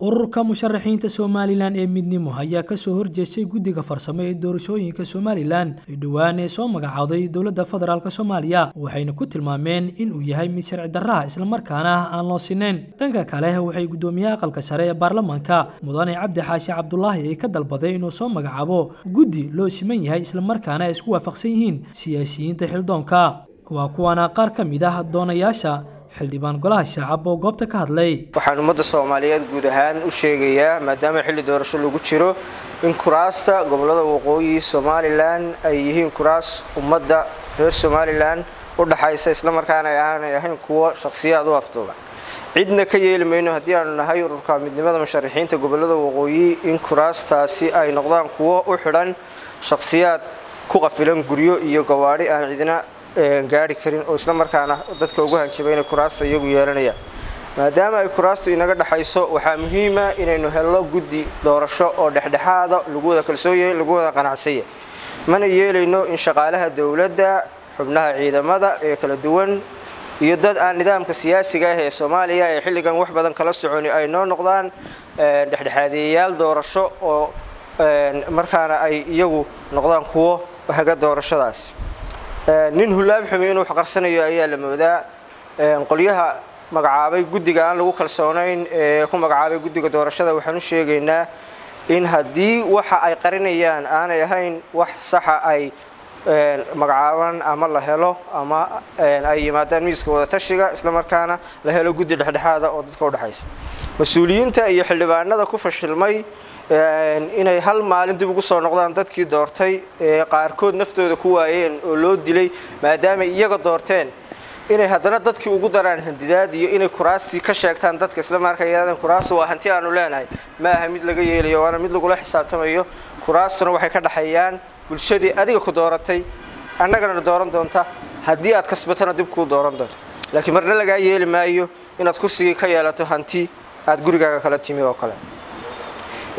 ururka musharaxiinta somalilan ee midnimo ayaa ka soo horjeestay guddiga farsamo ee doorashooyinka somalilan. Ee dhowaan ee soo magacaaday dowladda federaalk soomaaliya waxayna ku tilmaameen inuu yahay mid sharci darraha islamarkaana aan loo sinayn dhanka kale waxay guddoomiyaha aqalka sare ee baarlamaanka mudane cabdi xaashi cabdulaahi ay ka dalbaday inuu soo magacaabo guddi loo siman yahay islamarkaana ay isku waafaqsan yihiin siyaasiyiinta xildoonka waa kuwaana qaar ka mid ah doonayaasha xildhibaan golaha shaacab oo goobta ka hadlay. Waxaan ummadda soomaaliyeed guud ahaan u sheegayaa maadaama xilli doorasho lagu jiro in kuraasta gobollada waqooyi somalilan ay yihiin kuraas ummadda reer somalilan u dhaxaysa islamarkaana aanay ahayn kuwo shakhsiyaad u aftooba cidna ka yeeli mayno haddii aanu nahay ururka midnimada musharaxiinta gobollada waqooyi in kuraastaasi ay noqdaan kuwo u xidhan shakhsiyaad ku qafilan guryo iyo gawaadhi aan cidina gaari karin oo isla markaana dadka ugu hanjabay inay kuraasta iyagu yeelanayaan. Maadaama ay kuraastu inaga dhexayso waxaa muhiima inaynu helno guddi doorasho oo dhexdhexaada lagu wada kalsoon yahay lagu wada qanacsanya mana yeelayno in shaqaalaha dowladda xubnaha ciidamada ee kala duwan iyo dad aan nidaamka siyaasiga ah ee soomaaliya ee xilligan wax badan kala soconi ay noo noqdaan dhexdhexaadeeyayaal doorasho oo markaana ay iyagu noqdaan kuwo haga doorashadaas nin hulaab xumi inuu xaqarsanayo ayaa la moodaa. Qolyaha magacaabay guddiga aan lagu kalsoonayn ee ku magacaabay guddiga doorashada waxaan u sheegaynaa in haddii waxa ay qarinayaan aanay ahayn wax saxa ay magacaaban ama la helo ama ay yimaadaan miiska wadatashiga islamarkaana la helo guddi dhexdhexaada oo dadka udhexaysa mas'uuliyiinta iyo xildhibaanada ku fashilmay inay hal maalin dib ugu soo noqdaan dadkii doortay ee qaarkood naftooda ku waayeen oo loo dilay maadaamay iyaga doorteen inay haddana dadkii ugu daraan handidaad iyo inay kuraastii ka sheegtaan dadka isla markaa kuraastu waa hanti aanu leenahay. Ma aha mid laga yeelayo waana mid lagula xisaabtamayo. Kuraastuna waxay ka dhexeeyaan bulshadii adiga ku dooratay annagana dooran doonta haddii aad kasbatana dib kuu dooran doonta. Laakiin marna lagaa yeeli maayo inaad kursigii ka yeelato hanti aad gurigaaga kala timi oo kale.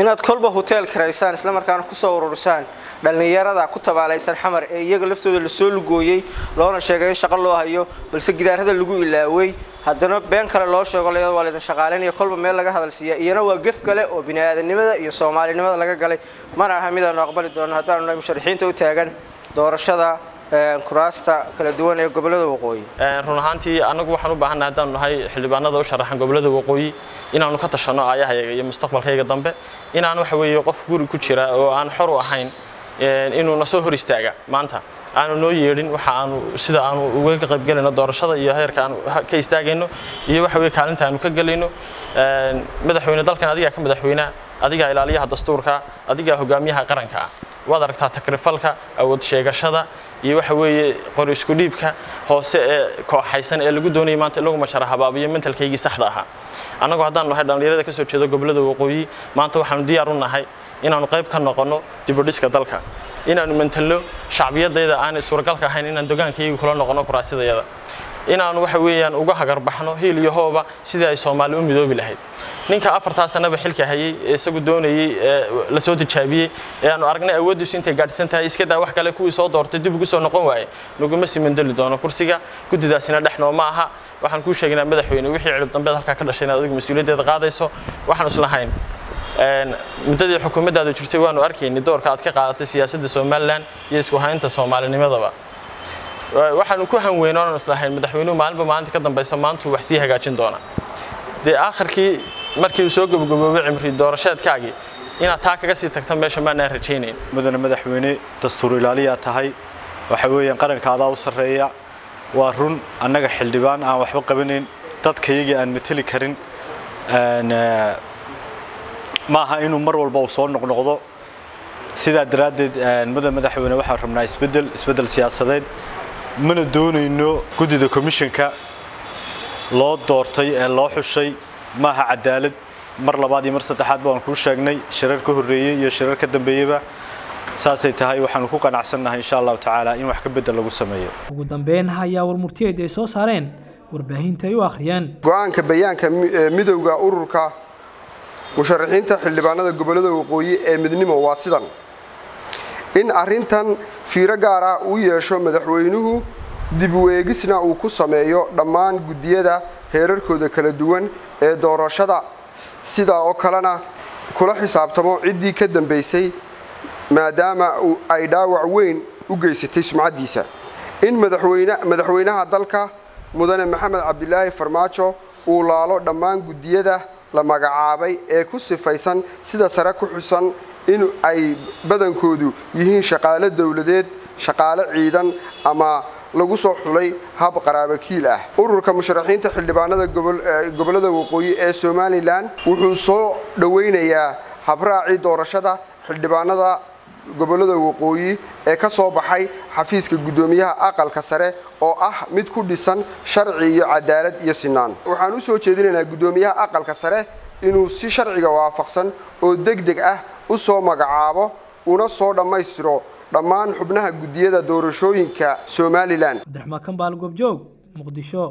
Inaad kolba hotel karaysaan islamarkaana ku soo ururisaan dhallinyarada ku tabaalaysan xamar ee iyaga laftooda la soo lugooyey loona sheegay in shaqo loo hayo balse gidaarada lagu ilaaway. Haddana been kale loo sheego layado waa laydin shaqaalinaya kolba meel laga hadalsiiya iyana waa gef kale oo bini-aadanimada iyo soomaalinimada laga galay. Mana aha midaanu aqbali doono haddaanu nahay musharaxiinta u taagan doorashada kuraasta kala duwan ee gobollada waqooyi. Run ahaantii annagu waxaan u baahannahay haddaanu nahay xildhibaanada u sharaxan gobollada waqooyi inaanu ka tashanno aayahayaga iyo mustaqbalkayga dambe inaan waxa weeye qof guri ku jira oo aan xor u ahayn inuu na soo hor istaaga. Maanta aanu noo yeedhin waxa aanu sida aanu uga qaybgelayno doorashada iyo heerka aanu ka istaagayno iyo waxa weye kaalinta aanu ka gelayno. Madaxweyne dalkan adigaa ka madaxweynea adigaa ilaaliyaha dastuurka adigaa hogaamiyaha qaranka. Ah waad aragtaa takrifalka awood sheegashada iyo waxa weeye qori isku dhiibka hoose ee kooxaysan ee lagu doonayay maanta in lagu mashara habaabiyo mentalkaygii saxda ahaa. Annagu haddaanu nahay dhallinyarada ka soo jeedo gobollada waqooyi maanta waxaanu diyaar u nahay inaanu qayb ka noqonno dibudhiska dalka inaanu mantallo shacbiyadayda aanay suuragalka ahayn inaan dogaankayga kula noqonno kuraasidayada inaanu waxa weeyaan uga hagarbaxno hiil iyo hooba sidii ay soomaali u midoobi lahayd ninka afartaa sanaba xilka hayay ee isagu doonayey la soo tijaabiyey ee aanu aragnay awooddiisu intay gaadhsan tahay iska daa wax kale kuwii soo doortay dib ugu soo noqon waaye. Naguma sii mandali doono kursiga guddidaasina dhex nooma aha. Waxaan kuu sheegnaa madaxweyne wixii cilib dambeed halkaa ka dhashay inaad adigu mas'uuliyaddeeda qaadayso. Waxaan islahayn muddadii xukuumaddaadu jirtay waanu arkaynay doorka aad ka qaadatay siyaasadda somalilan iyo isku haynta soomaalinimadaba. Waxaanu ku hanweyno onan islahayn madaxweynuhu maalinba maalinta ka dambaysa maantuu wax sii hagaajin doona. Dee aakhirkii markii uu soo gabagaboobay cimri doorasheedkaagii inaad taa kaga sii tagta meesha maanaan rajaynayn. Mudane madaxweyne dastuur ilaaliyaa tahay. Waxa weeyaan qaranka adaa u sarreeya. Waa run annaga xildhibaan aan waxba qabanayn dadkayagii aan mateli karin ma aha inuu mar walba uu soo noqnoqdo. Sidaa daraaddeed mudane madaxweyne waxaan rabnaa isbeddel isbeddel siyaasadeed. Mana doonayno guddida commissionka. Loo doortay ee loo xushay maaha cadaalad mar labaad iyo mar saddexaad baan kuu sheegnay shirar ka horreeyey iyo shirar ka dambeeyeyba saasay tahay waxaanu ku qanacsannahay insha allahu tacaala in wax ka beddel lagu sameeyo. Ugu dambeyn ayaa warmurtiyeed ay soo saareen warbaahinta ay u akhriyeen go'aanka bayaanka midowda ururka musharaxiinta xildhibaanada gobollada waqooyi ee midnimo waa sidan. In arrintan fiiro gaar ah uu yeesho madaxweynuhu dib u eegisna uu ku sameeyo dhammaan guddiyada heerarkooda kala duwan ee doorashada. Sidaa oo kalena kula xisaabtamo ciddii ka dambaysay maadaama ay dhaawac weyn u geysatay sumcaddiisa. In madaxweynaha dalka mudane maxamed cabdilaahi farmaajo uu laalo dhammaan guddiyada la magacaabay ee ku sifaysan sida sare ku xusan in ay badankoodu yihiin shaqaale dowladeed shaqaale ciidan ama lagu soo xulay hab qaraabakiil ah. Ururka musharaxiinta xildhibaanada gobollada waqooyi ee somalilan wuxuu soo dhowaynayaa habraacii doorashada xildhibaanada gobollada waqooyi ee ka soo baxay xafiiska guddoomiyaha aqalka sare oo ah mid ku dhisan sharci iyo cadaalad iyo sinaan. Waxaan u soo jeedinaynaa guddoomiyaha aqalka sare inuu si sharciga waafaqsan oo deg deg ah u soo magacaabo una soo dhammaystiro dhammaan xubnaha guddiyada doorashooyinka somalilan. Cabdiraxmaan kambaal goobjoog muqdisho